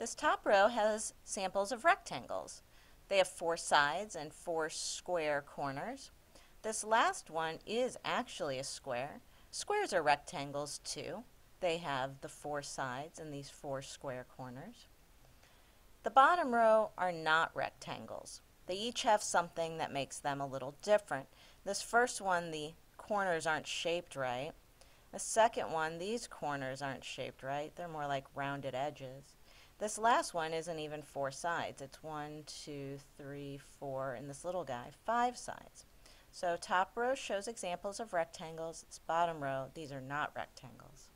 This top row has samples of rectangles. They have four sides and four square corners. This last one is actually a square. Squares are rectangles too. They have the four sides and these four square corners. The bottom row are not rectangles. They each have something that makes them a little different. This first one, the corners aren't shaped right. The second one, these corners aren't shaped right. They're more like rounded edges. This last one isn't even four sides. It's one, two, three, four, and this little guy, five sides. So top row shows examples of rectangles. This bottom row, these are not rectangles.